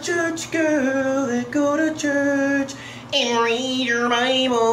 church girl that go to church and read your Bible.